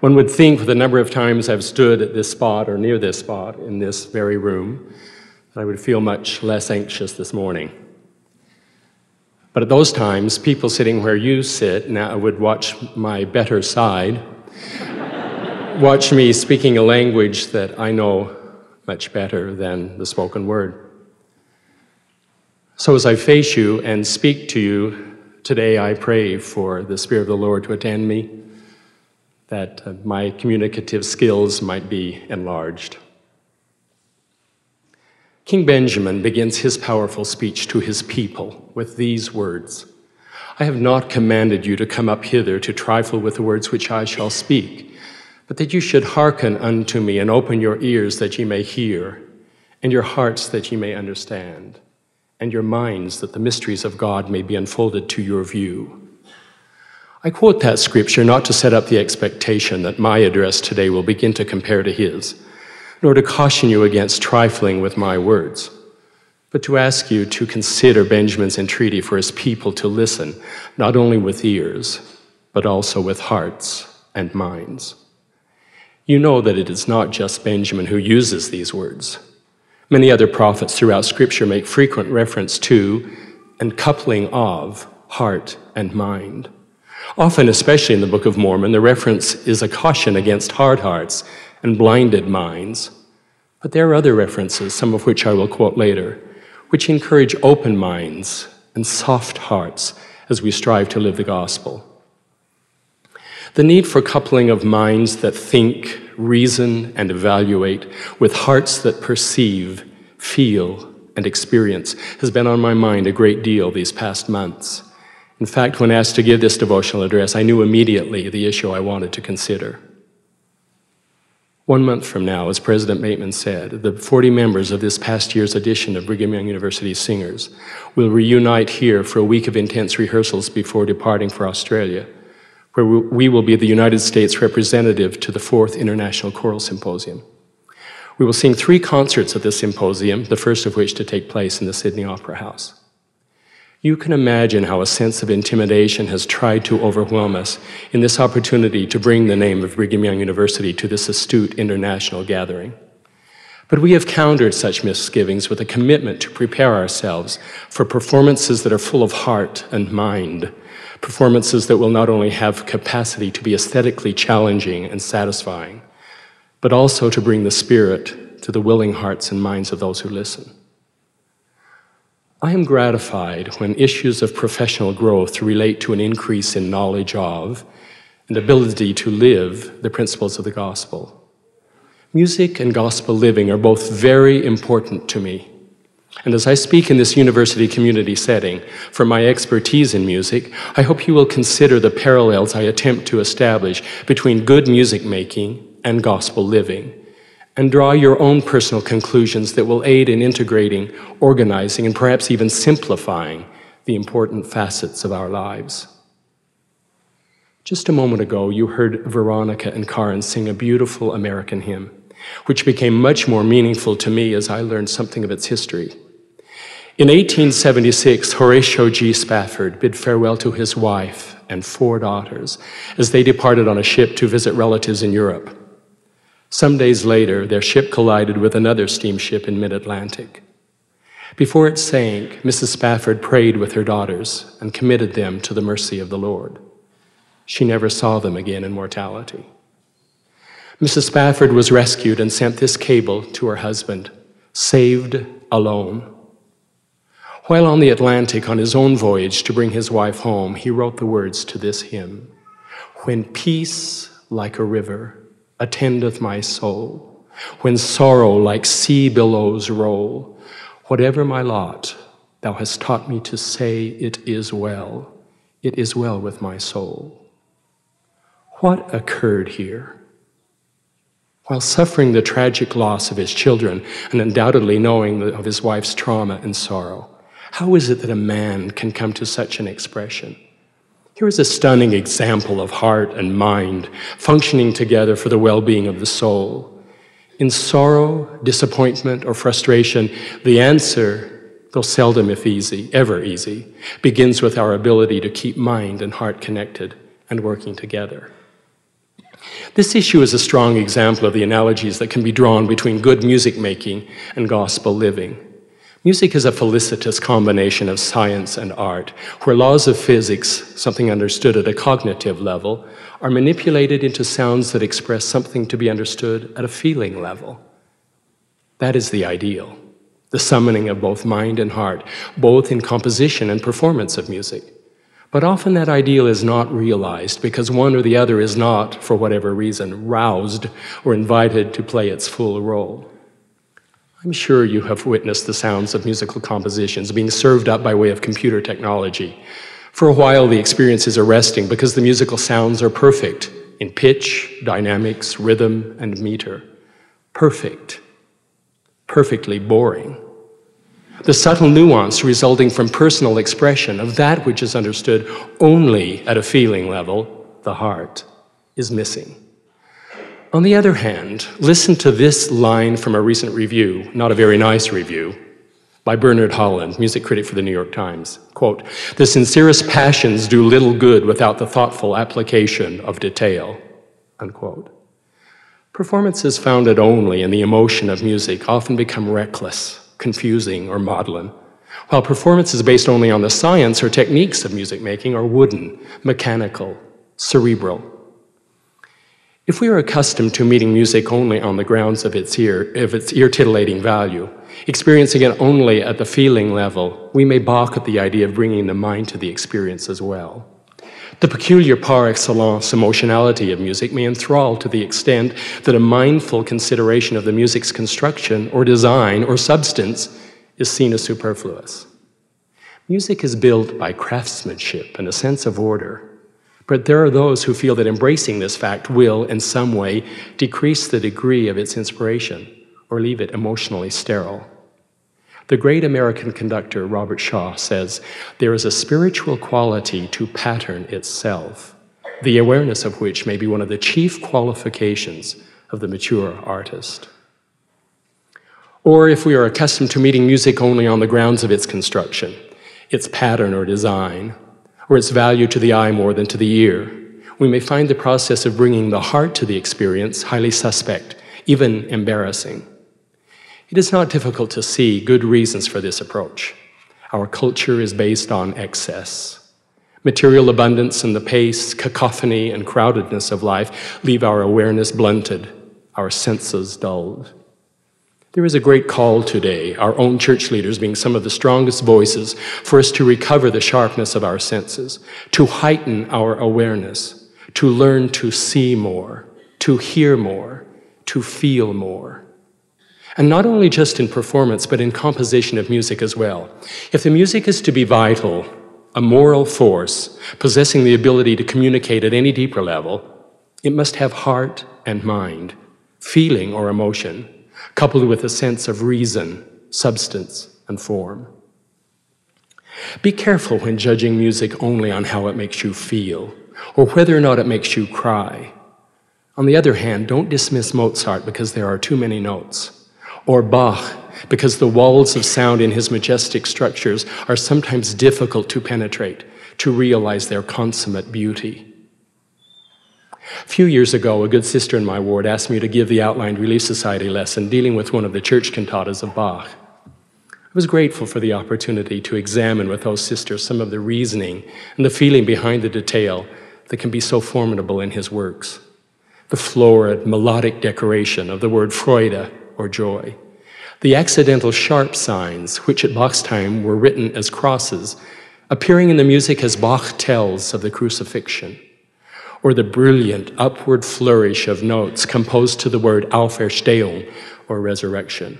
One would think, the number of times I've stood at this spot or near this spot in this very room, that I would feel much less anxious this morning. But at those times, people sitting where you sit now would watch my better side, watch me speaking a language that I know much better than the spoken word. So as I face you and speak to you today, I pray for the Spirit of the Lord to attend me that uh, my communicative skills might be enlarged. King Benjamin begins his powerful speech to his people with these words I have not commanded you to come up hither to trifle with the words which I shall speak, but that you should hearken unto me and open your ears that ye may hear, and your hearts that ye may understand, and your minds that the mysteries of God may be unfolded to your view. I quote that scripture not to set up the expectation that my address today will begin to compare to his, nor to caution you against trifling with my words, but to ask you to consider Benjamin's entreaty for his people to listen, not only with ears, but also with hearts and minds. You know that it is not just Benjamin who uses these words. Many other prophets throughout Scripture make frequent reference to and coupling of heart and mind. Often, especially in the Book of Mormon, the reference is a caution against hard hearts and blinded minds. But there are other references, some of which I will quote later, which encourage open minds and soft hearts as we strive to live the gospel. The need for coupling of minds that think, reason, and evaluate with hearts that perceive, feel, and experience has been on my mind a great deal these past months. In fact, when asked to give this devotional address, I knew immediately the issue I wanted to consider. One month from now, as President Bateman said, the 40 members of this past year's edition of Brigham Young University Singers will reunite here for a week of intense rehearsals before departing for Australia, where we will be the United States representative to the fourth International Choral Symposium. We will sing three concerts at this symposium, the first of which to take place in the Sydney Opera House. You can imagine how a sense of intimidation has tried to overwhelm us in this opportunity to bring the name of Brigham Young University to this astute international gathering. But we have countered such misgivings with a commitment to prepare ourselves for performances that are full of heart and mind, performances that will not only have capacity to be aesthetically challenging and satisfying, but also to bring the Spirit to the willing hearts and minds of those who listen. I am gratified when issues of professional growth relate to an increase in knowledge of and ability to live the principles of the gospel. Music and gospel living are both very important to me. And as I speak in this university community setting for my expertise in music, I hope you will consider the parallels I attempt to establish between good music making and gospel living and draw your own personal conclusions that will aid in integrating, organizing, and perhaps even simplifying the important facets of our lives. Just a moment ago, you heard Veronica and Karen sing a beautiful American hymn, which became much more meaningful to me as I learned something of its history. In 1876, Horatio G. Spafford bid farewell to his wife and four daughters as they departed on a ship to visit relatives in Europe. Some days later, their ship collided with another steamship in mid Atlantic. Before it sank, Mrs. Spafford prayed with her daughters and committed them to the mercy of the Lord. She never saw them again in mortality. Mrs. Spafford was rescued and sent this cable to her husband saved alone. While on the Atlantic on his own voyage to bring his wife home, he wrote the words to this hymn When peace like a river attendeth my soul. When sorrow like sea billows roll, whatever my lot, thou hast taught me to say, It is well, it is well with my soul. What occurred here? While suffering the tragic loss of his children and undoubtedly knowing of his wife's trauma and sorrow, how is it that a man can come to such an expression? Here is a stunning example of heart and mind functioning together for the well being of the soul. In sorrow, disappointment, or frustration, the answer, though seldom if easy, ever easy, begins with our ability to keep mind and heart connected and working together. This issue is a strong example of the analogies that can be drawn between good music making and gospel living. Music is a felicitous combination of science and art, where laws of physics, something understood at a cognitive level, are manipulated into sounds that express something to be understood at a feeling level. That is the ideal, the summoning of both mind and heart, both in composition and performance of music. But often that ideal is not realized because one or the other is not, for whatever reason, roused or invited to play its full role. I'm sure you have witnessed the sounds of musical compositions being served up by way of computer technology. For a while, the experience is arresting because the musical sounds are perfect in pitch, dynamics, rhythm, and meter. Perfect. Perfectly boring the subtle nuance resulting from personal expression of that which is understood only at a feeling level, the heart, is missing. On the other hand, listen to this line from a recent review, not a very nice review, by Bernard Holland, music critic for the New York Times. Quote, the sincerest passions do little good without the thoughtful application of detail, unquote. Performances founded only in the emotion of music often become reckless confusing, or maudlin, while performances based only on the science or techniques of music making are wooden, mechanical, cerebral. If we are accustomed to meeting music only on the grounds of its ear, of its ear titillating value, experiencing it only at the feeling level, we may balk at the idea of bringing the mind to the experience as well. The peculiar par excellence emotionality of music may enthrall to the extent that a mindful consideration of the music's construction or design or substance is seen as superfluous. Music is built by craftsmanship and a sense of order, but there are those who feel that embracing this fact will, in some way, decrease the degree of its inspiration or leave it emotionally sterile. The great American conductor Robert Shaw says there is a spiritual quality to pattern itself, the awareness of which may be one of the chief qualifications of the mature artist. Or if we are accustomed to meeting music only on the grounds of its construction, its pattern or design, or its value to the eye more than to the ear, we may find the process of bringing the heart to the experience highly suspect, even embarrassing. It is not difficult to see good reasons for this approach. Our culture is based on excess. Material abundance and the pace, cacophony, and crowdedness of life leave our awareness blunted, our senses dulled. There is a great call today, our own church leaders being some of the strongest voices, for us to recover the sharpness of our senses, to heighten our awareness, to learn to see more, to hear more, to feel more. And not only just in performance, but in composition of music as well. If the music is to be vital, a moral force, possessing the ability to communicate at any deeper level, it must have heart and mind, feeling or emotion, coupled with a sense of reason, substance, and form. Be careful when judging music only on how it makes you feel, or whether or not it makes you cry. On the other hand, don't dismiss Mozart because there are too many notes or Bach, because the walls of sound in his majestic structures are sometimes difficult to penetrate, to realize their consummate beauty. A few years ago, a good sister in my ward asked me to give the Outlined Relief Society lesson dealing with one of the church cantatas of Bach. I was grateful for the opportunity to examine with those sisters some of the reasoning and the feeling behind the detail that can be so formidable in his works. The florid, melodic decoration of the word Freude, or joy. The accidental sharp signs, which at Bach's time were written as crosses, appearing in the music as Bach tells of the crucifixion, or the brilliant upward flourish of notes composed to the word Auferstehung, or resurrection.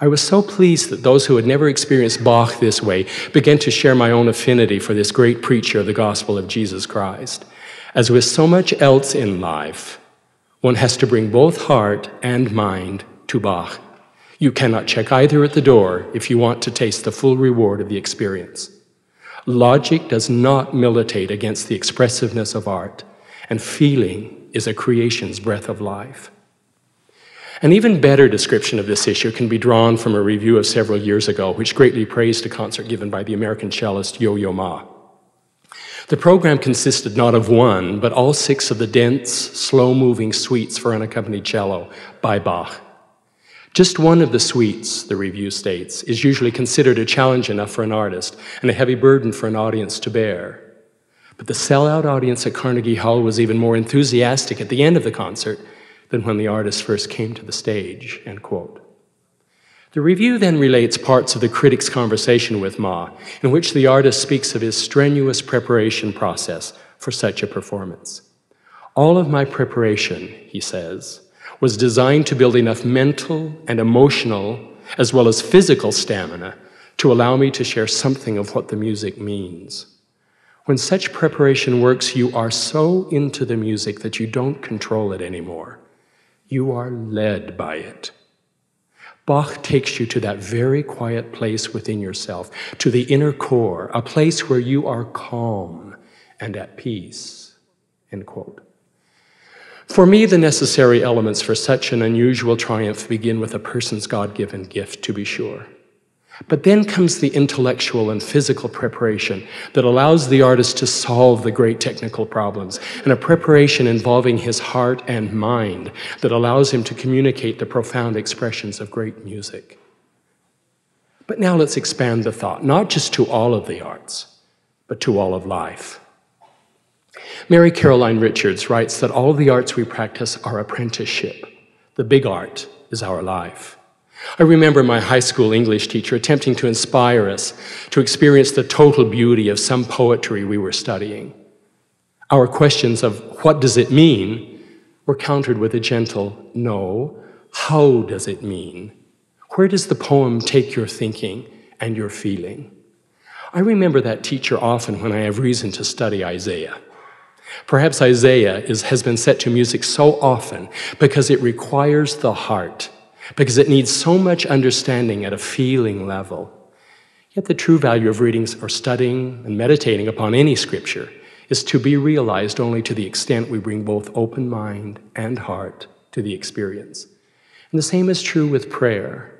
I was so pleased that those who had never experienced Bach this way began to share my own affinity for this great preacher of the gospel of Jesus Christ. As with so much else in life, one has to bring both heart and mind to Bach. You cannot check either at the door if you want to taste the full reward of the experience. Logic does not militate against the expressiveness of art, and feeling is a creation's breath of life. An even better description of this issue can be drawn from a review of several years ago, which greatly praised a concert given by the American cellist Yo Yo Ma. The program consisted not of one, but all six of the dense, slow moving suites for unaccompanied cello by Bach. Just one of the suites, the review states, is usually considered a challenge enough for an artist and a heavy burden for an audience to bear. But the sellout audience at Carnegie Hall was even more enthusiastic at the end of the concert than when the artist first came to the stage. End quote. The review then relates parts of the critic's conversation with Ma, in which the artist speaks of his strenuous preparation process for such a performance. All of my preparation, he says, was designed to build enough mental and emotional, as well as physical stamina, to allow me to share something of what the music means. When such preparation works, you are so into the music that you don't control it anymore. You are led by it. Bach takes you to that very quiet place within yourself, to the inner core, a place where you are calm and at peace. End quote. For me, the necessary elements for such an unusual triumph begin with a person's God given gift, to be sure. But then comes the intellectual and physical preparation that allows the artist to solve the great technical problems, and a preparation involving his heart and mind that allows him to communicate the profound expressions of great music. But now let's expand the thought, not just to all of the arts, but to all of life. Mary Caroline Richards writes that all the arts we practice are apprenticeship. The big art is our life. I remember my high school English teacher attempting to inspire us to experience the total beauty of some poetry we were studying. Our questions of what does it mean were countered with a gentle no. How does it mean? Where does the poem take your thinking and your feeling? I remember that teacher often when I have reason to study Isaiah. Perhaps Isaiah is, has been set to music so often because it requires the heart because it needs so much understanding at a feeling level. Yet the true value of reading or studying and meditating upon any scripture is to be realized only to the extent we bring both open mind and heart to the experience. And the same is true with prayer.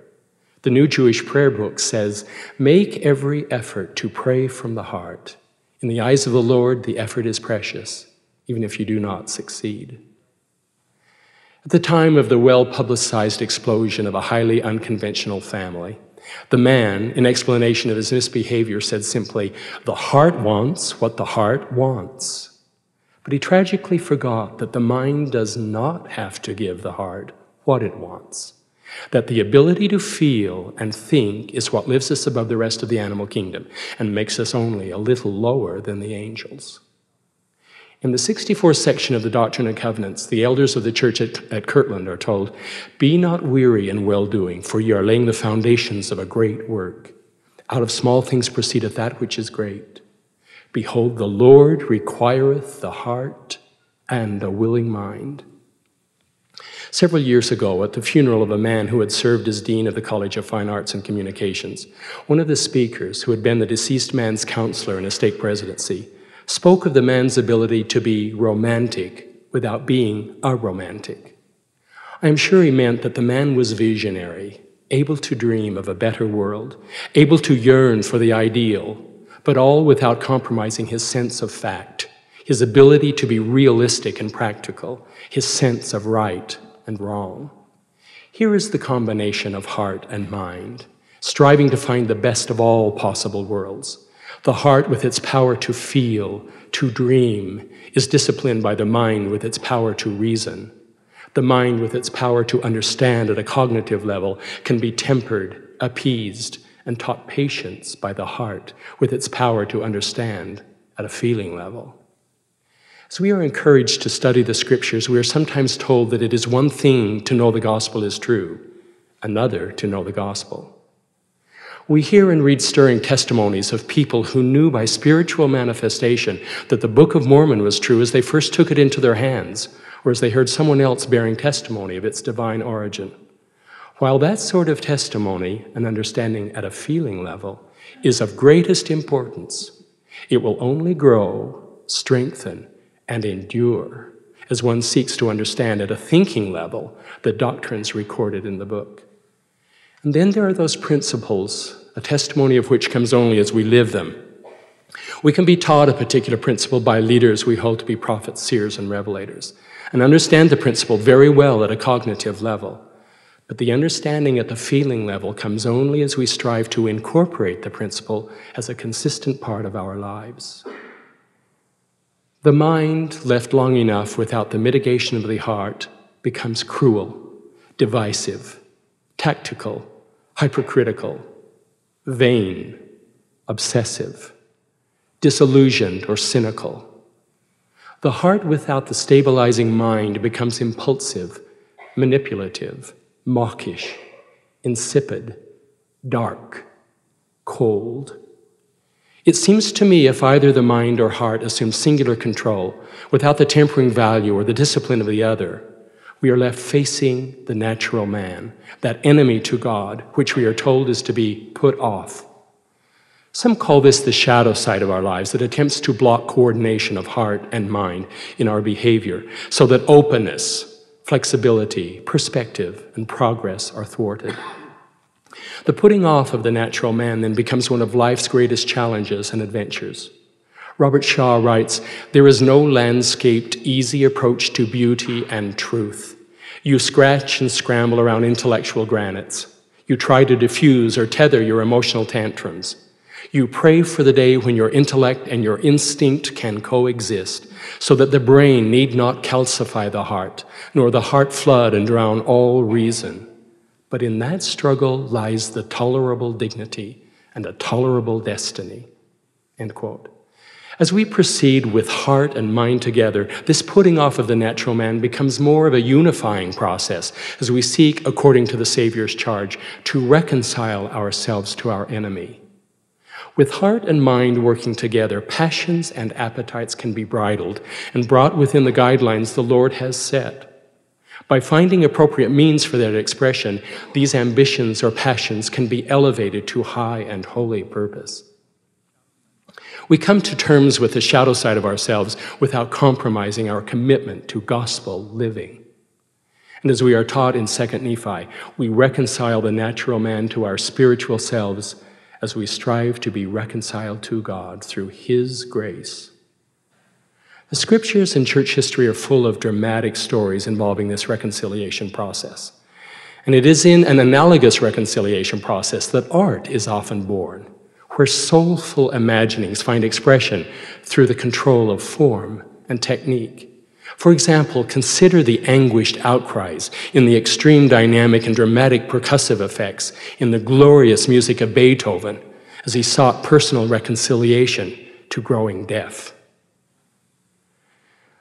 The New Jewish Prayer Book says, Make every effort to pray from the heart. In the eyes of the Lord, the effort is precious, even if you do not succeed. At the time of the well publicized explosion of a highly unconventional family, the man, in explanation of his misbehavior, said simply, The heart wants what the heart wants. But he tragically forgot that the mind does not have to give the heart what it wants. That the ability to feel and think is what lifts us above the rest of the animal kingdom and makes us only a little lower than the angels. In the 64th section of the Doctrine and Covenants, the elders of the church at, at Kirtland are told, Be not weary in well doing, for ye are laying the foundations of a great work. Out of small things proceedeth that which is great. Behold, the Lord requireth the heart and a willing mind. Several years ago, at the funeral of a man who had served as Dean of the College of Fine Arts and Communications, one of the speakers, who had been the deceased man's counselor in a state presidency, spoke of the man's ability to be romantic without being a romantic. I am sure he meant that the man was visionary, able to dream of a better world, able to yearn for the ideal, but all without compromising his sense of fact, his ability to be realistic and practical, his sense of right and wrong. Here is the combination of heart and mind, striving to find the best of all possible worlds the heart, with its power to feel, to dream, is disciplined by the mind with its power to reason. The mind, with its power to understand at a cognitive level, can be tempered, appeased, and taught patience by the heart with its power to understand at a feeling level. As we are encouraged to study the scriptures, we are sometimes told that it is one thing to know the gospel is true, another to know the gospel. We hear and read stirring testimonies of people who knew by spiritual manifestation that the Book of Mormon was true as they first took it into their hands, or as they heard someone else bearing testimony of its divine origin. While that sort of testimony and understanding at a feeling level is of greatest importance, it will only grow, strengthen, and endure as one seeks to understand at a thinking level the doctrines recorded in the book. And then there are those principles, a testimony of which comes only as we live them. We can be taught a particular principle by leaders we hold to be prophets, seers, and revelators, and understand the principle very well at a cognitive level. But the understanding at the feeling level comes only as we strive to incorporate the principle as a consistent part of our lives. The mind, left long enough without the mitigation of the heart, becomes cruel, divisive, tactical, hypercritical, vain, obsessive, disillusioned, or cynical. The heart without the stabilizing mind becomes impulsive, manipulative, mawkish, insipid, dark, cold. It seems to me if either the mind or heart assumes singular control without the tempering value or the discipline of the other, we are left facing the natural man, that enemy to God, which we are told is to be put off. Some call this the shadow side of our lives that attempts to block coordination of heart and mind in our behavior so that openness, flexibility, perspective, and progress are thwarted. The putting off of the natural man then becomes one of life's greatest challenges and adventures. Robert Shaw writes There is no landscaped, easy approach to beauty and truth. You scratch and scramble around intellectual granites. You try to diffuse or tether your emotional tantrums. You pray for the day when your intellect and your instinct can coexist, so that the brain need not calcify the heart, nor the heart flood and drown all reason. But in that struggle lies the tolerable dignity and a tolerable destiny. End quote. As we proceed with heart and mind together, this putting off of the natural man becomes more of a unifying process as we seek, according to the Savior's charge, to reconcile ourselves to our enemy. With heart and mind working together, passions and appetites can be bridled and brought within the guidelines the Lord has set. By finding appropriate means for their expression, these ambitions or passions can be elevated to high and holy purpose. We come to terms with the shadow side of ourselves without compromising our commitment to gospel living. And as we are taught in 2nd Nephi, we reconcile the natural man to our spiritual selves as we strive to be reconciled to God through His grace. The scriptures and church history are full of dramatic stories involving this reconciliation process. And it is in an analogous reconciliation process that art is often born, where soulful imaginings find expression through the control of form and technique. For example, consider the anguished outcries in the extreme dynamic and dramatic percussive effects in the glorious music of Beethoven as he sought personal reconciliation to growing death.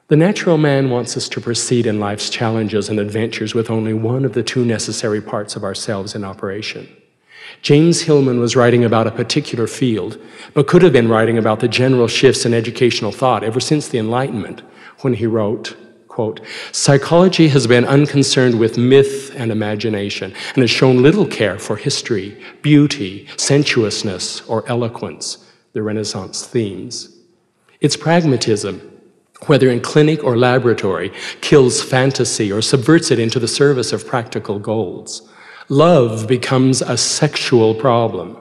The natural man wants us to proceed in life's challenges and adventures with only one of the two necessary parts of ourselves in operation. James Hillman was writing about a particular field, but could have been writing about the general shifts in educational thought ever since the Enlightenment when he wrote, quote, Psychology has been unconcerned with myth and imagination and has shown little care for history, beauty, sensuousness, or eloquence, the Renaissance themes. Its pragmatism, whether in clinic or laboratory, kills fantasy or subverts it into the service of practical goals. Love becomes a sexual problem,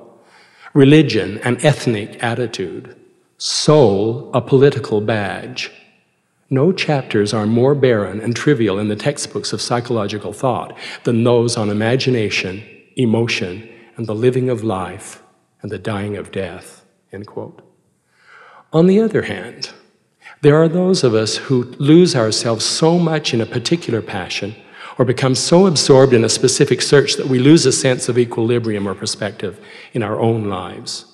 religion an ethnic attitude, soul a political badge. No chapters are more barren and trivial in the textbooks of psychological thought than those on imagination, emotion, and the living of life and the dying of death. On the other hand, there are those of us who lose ourselves so much in a particular passion or become so absorbed in a specific search that we lose a sense of equilibrium or perspective in our own lives.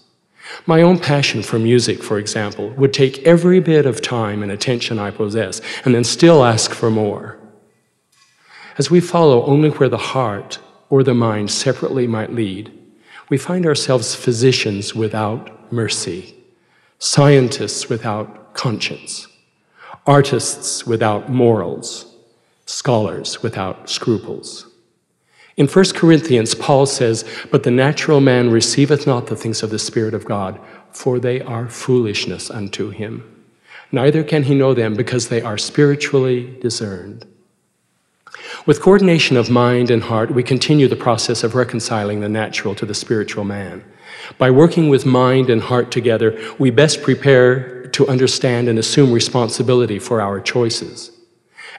My own passion for music, for example, would take every bit of time and attention I possess and then still ask for more. As we follow only where the heart or the mind separately might lead, we find ourselves physicians without mercy, scientists without conscience, artists without morals, scholars without scruples. In 1 Corinthians, Paul says, But the natural man receiveth not the things of the Spirit of God, for they are foolishness unto him. Neither can he know them because they are spiritually discerned. With coordination of mind and heart, we continue the process of reconciling the natural to the spiritual man. By working with mind and heart together, we best prepare to understand and assume responsibility for our choices.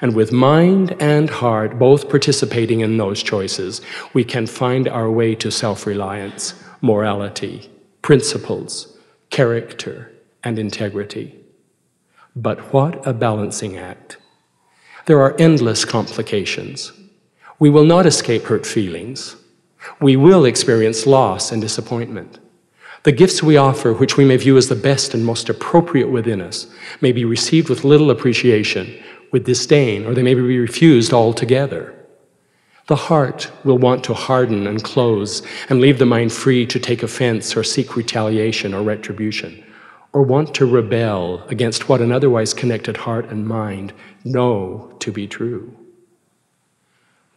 And with mind and heart both participating in those choices, we can find our way to self reliance, morality, principles, character, and integrity. But what a balancing act! There are endless complications. We will not escape hurt feelings. We will experience loss and disappointment. The gifts we offer, which we may view as the best and most appropriate within us, may be received with little appreciation, with disdain, or they may be refused altogether. The heart will want to harden and close and leave the mind free to take offense or seek retaliation or retribution, or want to rebel against what an otherwise connected heart and mind know to be true.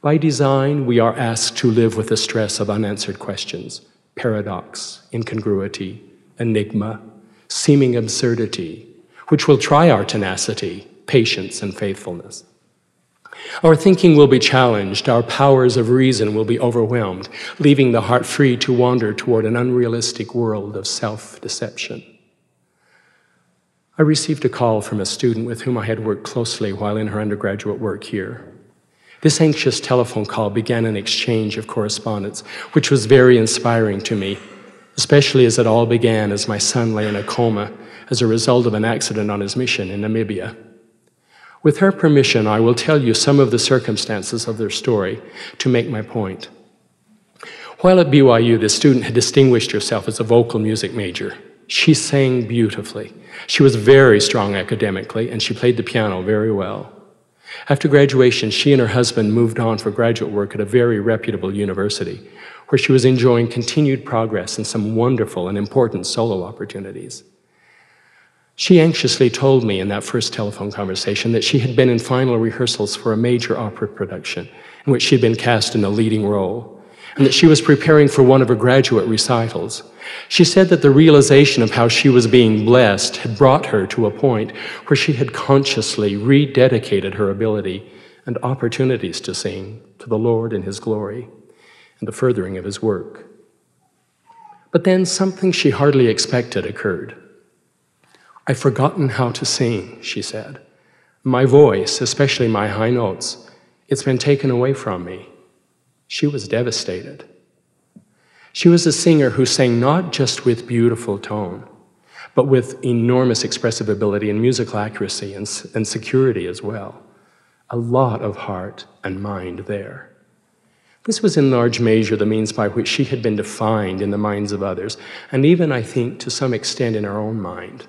By design, we are asked to live with the stress of unanswered questions, paradox, incongruity, enigma, seeming absurdity, which will try our tenacity, patience, and faithfulness. Our thinking will be challenged, our powers of reason will be overwhelmed, leaving the heart free to wander toward an unrealistic world of self deception. I received a call from a student with whom I had worked closely while in her undergraduate work here. This anxious telephone call began an exchange of correspondence, which was very inspiring to me, especially as it all began as my son lay in a coma as a result of an accident on his mission in Namibia. With her permission, I will tell you some of the circumstances of their story to make my point. While at BYU, the student had distinguished herself as a vocal music major. She sang beautifully. She was very strong academically, and she played the piano very well. After graduation, she and her husband moved on for graduate work at a very reputable university, where she was enjoying continued progress and some wonderful and important solo opportunities. She anxiously told me in that first telephone conversation that she had been in final rehearsals for a major opera production in which she had been cast in a leading role, and that she was preparing for one of her graduate recitals. She said that the realization of how she was being blessed had brought her to a point where she had consciously rededicated her ability and opportunities to sing to the Lord in His glory and the furthering of His work. But then something she hardly expected occurred. I've forgotten how to sing, she said. My voice, especially my high notes, it's been taken away from me. She was devastated. She was a singer who sang not just with beautiful tone, but with enormous expressive ability and musical accuracy and, and security as well. A lot of heart and mind there. This was in large measure the means by which she had been defined in the minds of others, and even, I think, to some extent in her own mind.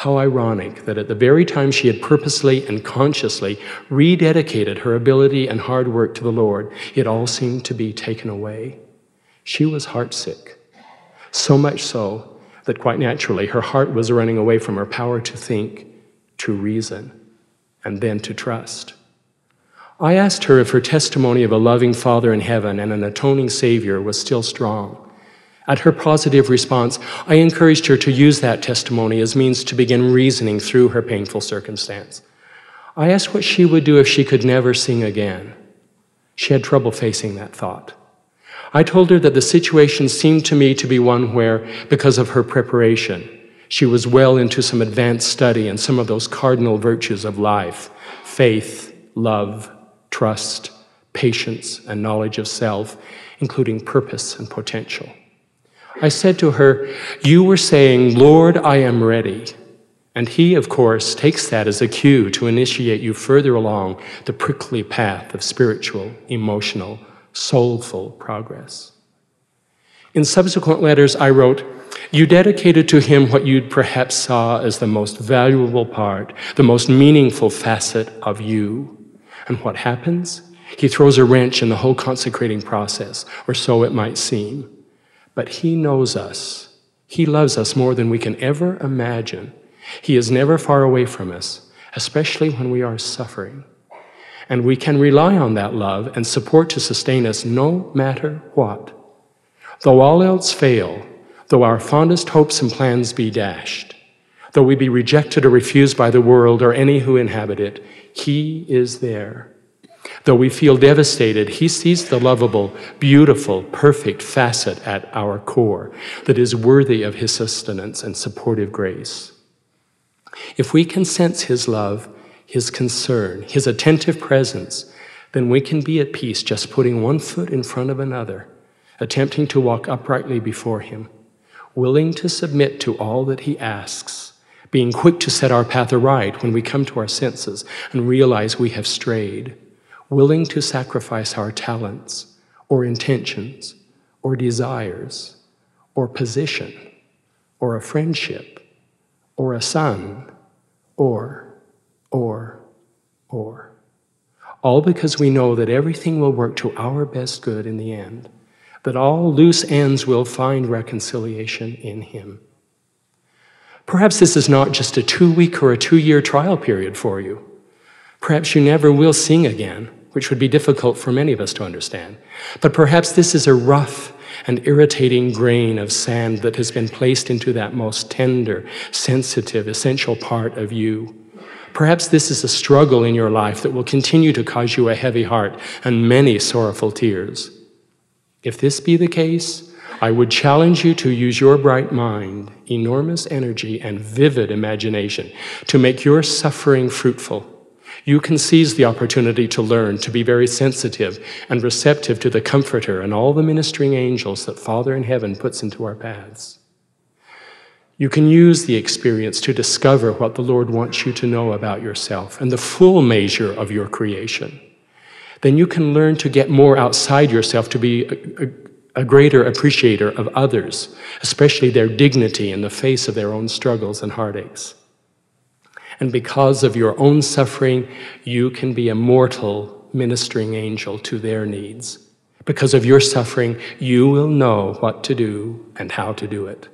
How ironic that at the very time she had purposely and consciously rededicated her ability and hard work to the Lord, it all seemed to be taken away. She was heartsick. So much so that quite naturally her heart was running away from her power to think, to reason, and then to trust. I asked her if her testimony of a loving Father in heaven and an atoning Savior was still strong. At her positive response, I encouraged her to use that testimony as means to begin reasoning through her painful circumstance. I asked what she would do if she could never sing again. She had trouble facing that thought. I told her that the situation seemed to me to be one where, because of her preparation, she was well into some advanced study and some of those cardinal virtues of life faith, love, trust, patience, and knowledge of self, including purpose and potential. I said to her, You were saying, Lord, I am ready. And he, of course, takes that as a cue to initiate you further along the prickly path of spiritual, emotional, soulful progress. In subsequent letters, I wrote, You dedicated to him what you'd perhaps saw as the most valuable part, the most meaningful facet of you. And what happens? He throws a wrench in the whole consecrating process, or so it might seem. But He knows us. He loves us more than we can ever imagine. He is never far away from us, especially when we are suffering. And we can rely on that love and support to sustain us no matter what. Though all else fail, though our fondest hopes and plans be dashed, though we be rejected or refused by the world or any who inhabit it, He is there. Though we feel devastated, He sees the lovable, beautiful, perfect facet at our core that is worthy of His sustenance and supportive grace. If we can sense His love, His concern, His attentive presence, then we can be at peace just putting one foot in front of another, attempting to walk uprightly before Him, willing to submit to all that He asks, being quick to set our path aright when we come to our senses and realize we have strayed, willing to sacrifice our talents or intentions or desires or position or a friendship or a son or, or, or all because we know that everything will work to our best good in the end, that all loose ends will find reconciliation in Him. Perhaps this is not just a two week or a two year trial period for you. Perhaps you never will sing again, which would be difficult for many of us to understand. But perhaps this is a rough and irritating grain of sand that has been placed into that most tender, sensitive, essential part of you Perhaps this is a struggle in your life that will continue to cause you a heavy heart and many sorrowful tears. If this be the case, I would challenge you to use your bright mind, enormous energy, and vivid imagination to make your suffering fruitful. You can seize the opportunity to learn to be very sensitive and receptive to the Comforter and all the ministering angels that Father in heaven puts into our paths. You can use the experience to discover what the Lord wants you to know about yourself and the full measure of your creation. Then you can learn to get more outside yourself to be a, a, a greater appreciator of others, especially their dignity in the face of their own struggles and heartaches. And because of your own suffering, you can be a mortal ministering angel to their needs. Because of your suffering, you will know what to do and how to do it.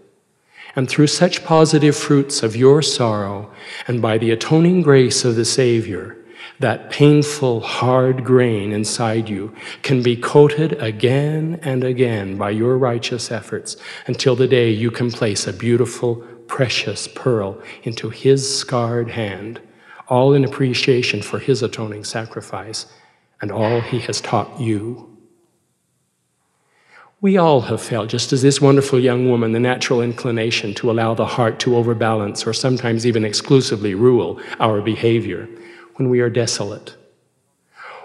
And through such positive fruits of your sorrow, and by the atoning grace of the Savior, that painful, hard grain inside you can be coated again and again by your righteous efforts until the day you can place a beautiful, precious pearl into His scarred hand, all in appreciation for His atoning sacrifice and all He has taught you. We all have felt, just as this wonderful young woman, the natural inclination to allow the heart to overbalance or sometimes even exclusively rule our behavior when we are desolate.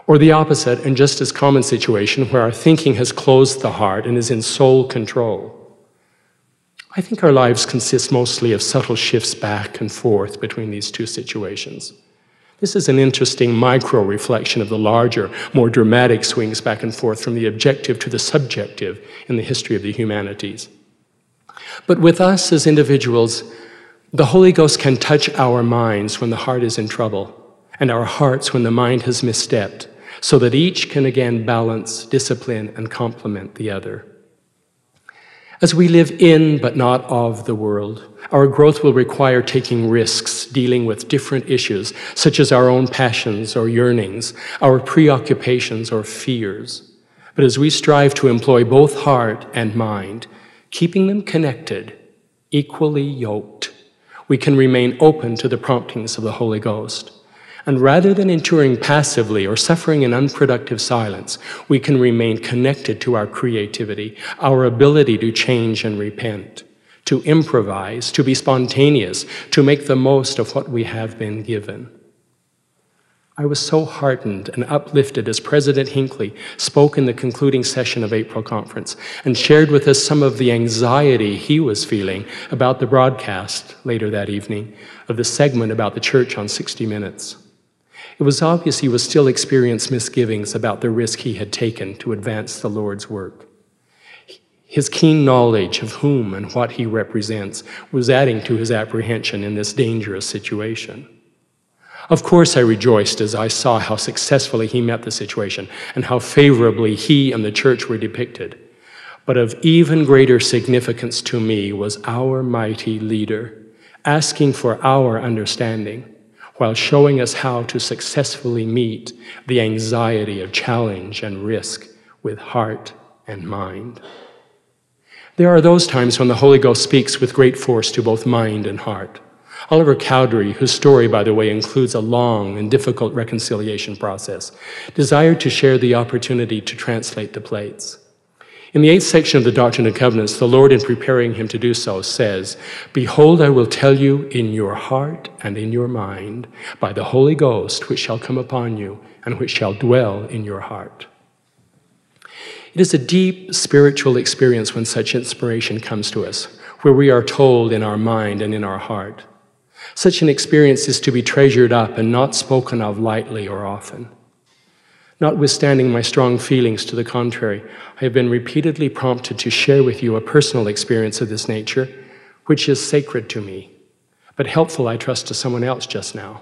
Or the opposite, and just as common situation, where our thinking has closed the heart and is in sole control. I think our lives consist mostly of subtle shifts back and forth between these two situations. This is an interesting micro reflection of the larger, more dramatic swings back and forth from the objective to the subjective in the history of the humanities. But with us as individuals, the Holy Ghost can touch our minds when the heart is in trouble, and our hearts when the mind has misstepped, so that each can again balance, discipline, and complement the other. As we live in but not of the world, our growth will require taking risks, dealing with different issues, such as our own passions or yearnings, our preoccupations or fears. But as we strive to employ both heart and mind, keeping them connected, equally yoked, we can remain open to the promptings of the Holy Ghost. And rather than enduring passively or suffering in unproductive silence, we can remain connected to our creativity, our ability to change and repent, to improvise, to be spontaneous, to make the most of what we have been given. I was so heartened and uplifted as President Hinckley spoke in the concluding session of April conference and shared with us some of the anxiety he was feeling about the broadcast later that evening of the segment about the church on 60 Minutes. It was obvious he was still experiencing misgivings about the risk he had taken to advance the Lord's work. His keen knowledge of whom and what he represents was adding to his apprehension in this dangerous situation. Of course, I rejoiced as I saw how successfully he met the situation and how favorably he and the church were depicted. But of even greater significance to me was our mighty leader asking for our understanding while showing us how to successfully meet the anxiety of challenge and risk with heart and mind. There are those times when the Holy Ghost speaks with great force to both mind and heart. Oliver Cowdery, whose story, by the way, includes a long and difficult reconciliation process, desired to share the opportunity to translate the plates. In the eighth section of the Doctrine and Covenants, the Lord, in preparing him to do so, says, Behold, I will tell you in your heart and in your mind by the Holy Ghost, which shall come upon you and which shall dwell in your heart. It is a deep spiritual experience when such inspiration comes to us, where we are told in our mind and in our heart. Such an experience is to be treasured up and not spoken of lightly or often. Notwithstanding my strong feelings to the contrary, I have been repeatedly prompted to share with you a personal experience of this nature, which is sacred to me, but helpful, I trust, to someone else just now.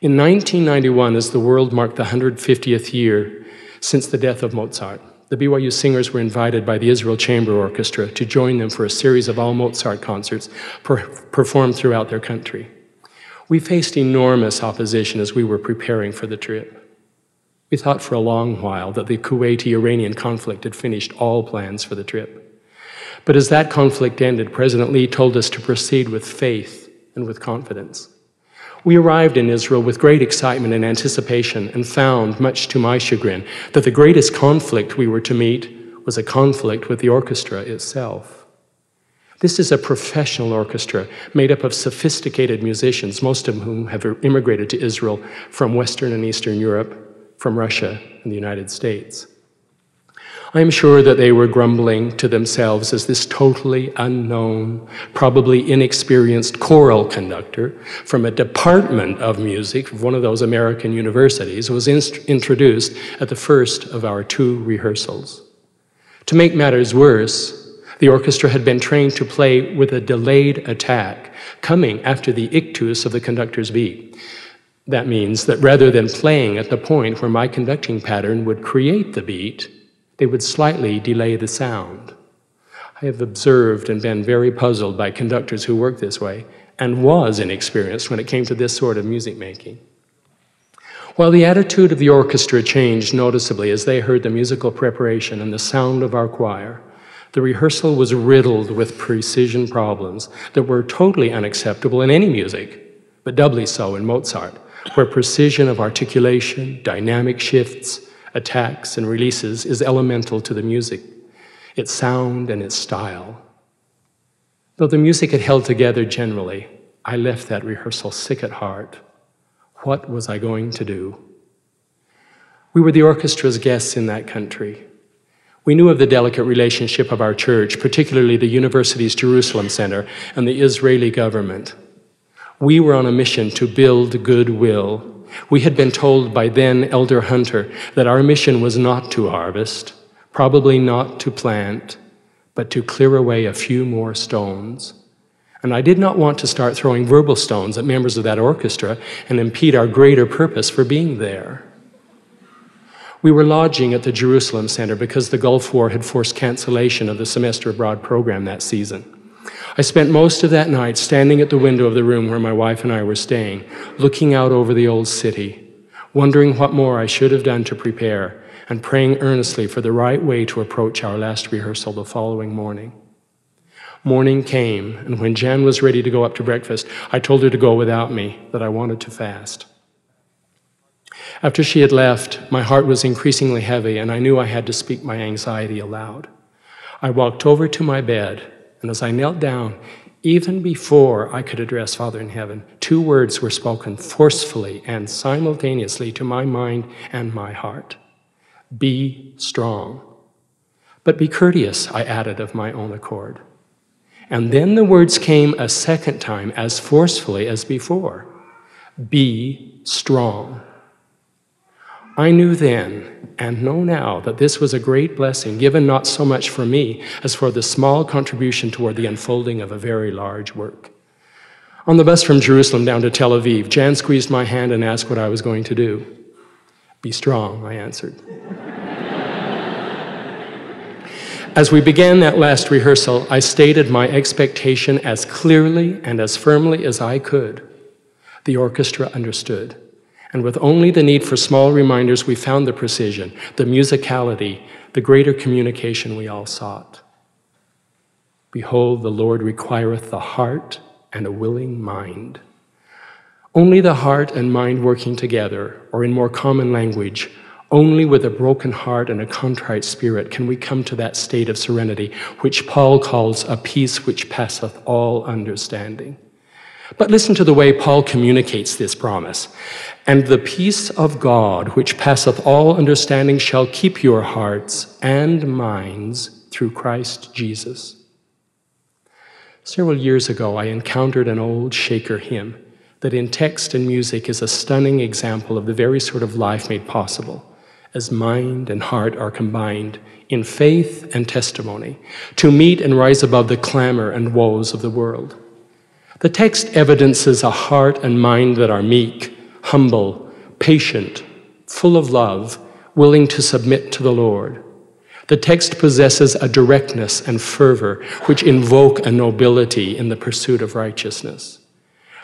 In 1991, as the world marked the 150th year since the death of Mozart, the BYU singers were invited by the Israel Chamber Orchestra to join them for a series of all Mozart concerts per- performed throughout their country. We faced enormous opposition as we were preparing for the trip. We thought for a long while that the Kuwaiti Iranian conflict had finished all plans for the trip. But as that conflict ended, President Lee told us to proceed with faith and with confidence. We arrived in Israel with great excitement and anticipation and found, much to my chagrin, that the greatest conflict we were to meet was a conflict with the orchestra itself. This is a professional orchestra made up of sophisticated musicians, most of whom have immigrated to Israel from Western and Eastern Europe from Russia and the United States. I am sure that they were grumbling to themselves as this totally unknown, probably inexperienced choral conductor from a department of music of one of those American universities was introduced at the first of our two rehearsals. To make matters worse, the orchestra had been trained to play with a delayed attack, coming after the ictus of the conductor's beat. That means that rather than playing at the point where my conducting pattern would create the beat, they would slightly delay the sound. I have observed and been very puzzled by conductors who work this way and was inexperienced when it came to this sort of music making. While the attitude of the orchestra changed noticeably as they heard the musical preparation and the sound of our choir, the rehearsal was riddled with precision problems that were totally unacceptable in any music, but doubly so in Mozart, where precision of articulation, dynamic shifts, attacks, and releases is elemental to the music, its sound and its style. Though the music had held together generally, I left that rehearsal sick at heart. What was I going to do? We were the orchestra's guests in that country. We knew of the delicate relationship of our church, particularly the university's Jerusalem Center and the Israeli government. We were on a mission to build goodwill. We had been told by then Elder Hunter that our mission was not to harvest, probably not to plant, but to clear away a few more stones. And I did not want to start throwing verbal stones at members of that orchestra and impede our greater purpose for being there. We were lodging at the Jerusalem Center because the Gulf War had forced cancellation of the semester abroad program that season. I spent most of that night standing at the window of the room where my wife and I were staying, looking out over the old city, wondering what more I should have done to prepare, and praying earnestly for the right way to approach our last rehearsal the following morning. Morning came, and when Jan was ready to go up to breakfast, I told her to go without me, that I wanted to fast. After she had left, my heart was increasingly heavy, and I knew I had to speak my anxiety aloud. I walked over to my bed and as I knelt down, even before I could address Father in heaven, two words were spoken forcefully and simultaneously to my mind and my heart Be strong. But be courteous, I added of my own accord. And then the words came a second time as forcefully as before Be strong. I knew then and know now that this was a great blessing, given not so much for me as for the small contribution toward the unfolding of a very large work. On the bus from Jerusalem down to Tel Aviv, Jan squeezed my hand and asked what I was going to do. Be strong, I answered. As we began that last rehearsal, I stated my expectation as clearly and as firmly as I could. The orchestra understood. And with only the need for small reminders, we found the precision, the musicality, the greater communication we all sought. Behold, the Lord requireth the heart and a willing mind. Only the heart and mind working together, or in more common language, only with a broken heart and a contrite spirit can we come to that state of serenity which Paul calls a peace which passeth all understanding. But listen to the way Paul communicates this promise. And the peace of God, which passeth all understanding, shall keep your hearts and minds through Christ Jesus. Several years ago, I encountered an old Shaker hymn that, in text and music, is a stunning example of the very sort of life made possible as mind and heart are combined in faith and testimony to meet and rise above the clamor and woes of the world. The text evidences a heart and mind that are meek, humble, patient, full of love, willing to submit to the Lord. The text possesses a directness and fervor which invoke a nobility in the pursuit of righteousness.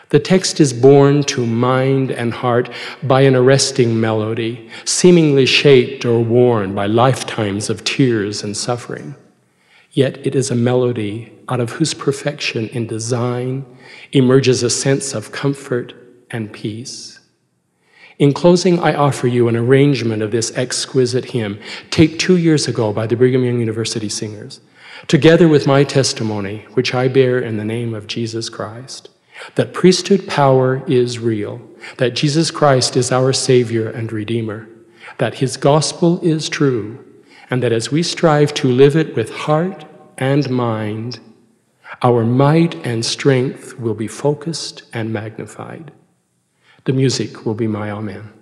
The text is borne to mind and heart by an arresting melody, seemingly shaped or worn by lifetimes of tears and suffering. Yet it is a melody out of whose perfection in design emerges a sense of comfort and peace. In closing, I offer you an arrangement of this exquisite hymn, taped two years ago by the Brigham Young University Singers, together with my testimony, which I bear in the name of Jesus Christ that priesthood power is real, that Jesus Christ is our Savior and Redeemer, that His gospel is true, and that as we strive to live it with heart and mind, our might and strength will be focused and magnified. The music will be my Amen.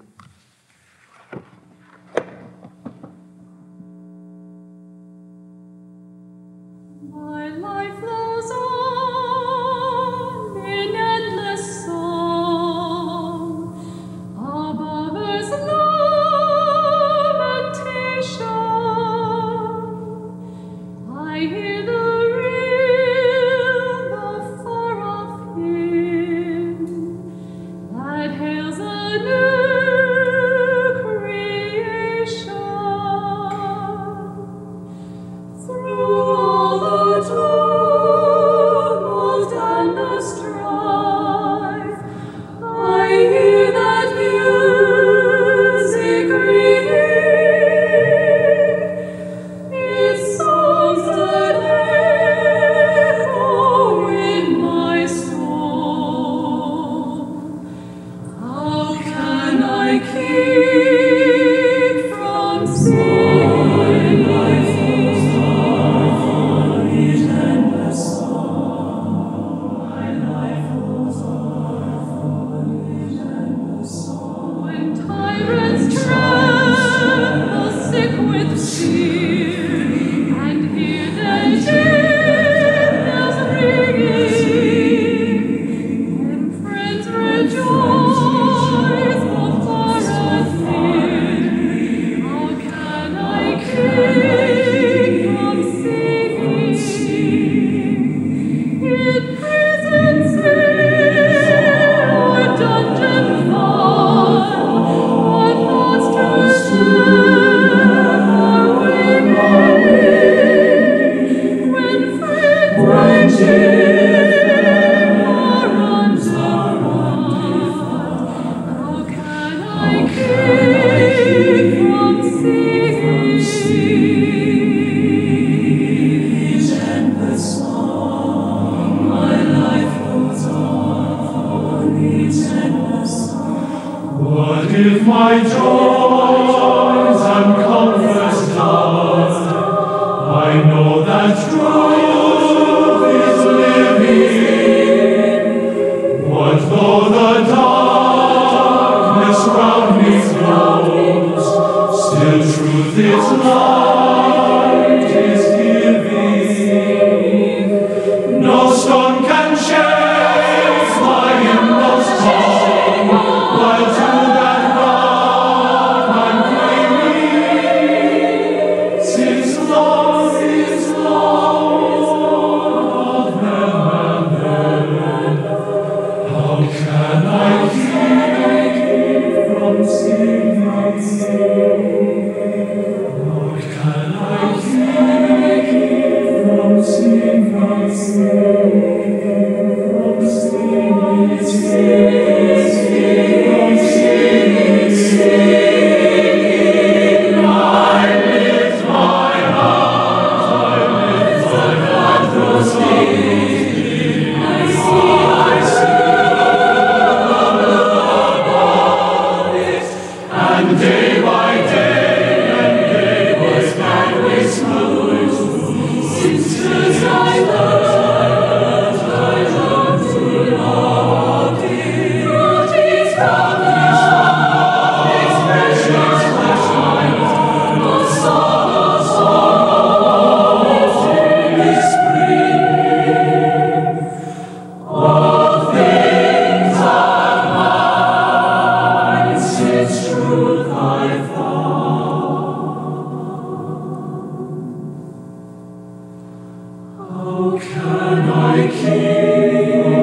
How can I keep?